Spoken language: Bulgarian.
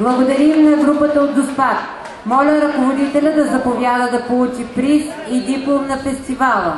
Благодарим на групата от Доспад. Моля ръководителя да заповяда да получи приз и диплом на фестивала.